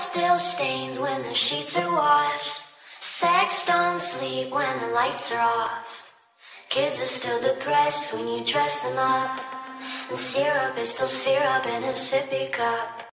still stains when the sheets are washed. Sex don't sleep when the lights are off. Kids are still depressed when you dress them up. And syrup is still syrup in a sippy cup.